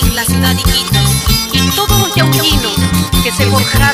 en las nariquitas y todo un yauquino que se forjaron